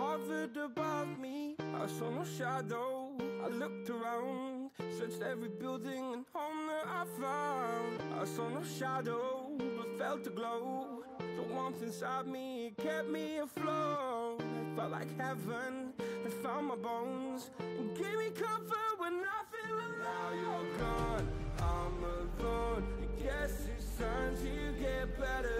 hovered above me. I saw no shadow. I looked around, searched every building and home that I found. I saw no shadow, but felt a glow. The warmth inside me it kept me afloat. It felt like heaven had found my bones and gave me comfort when I feel alone. Now you're gone, I'm alone. I guess it's time to get better.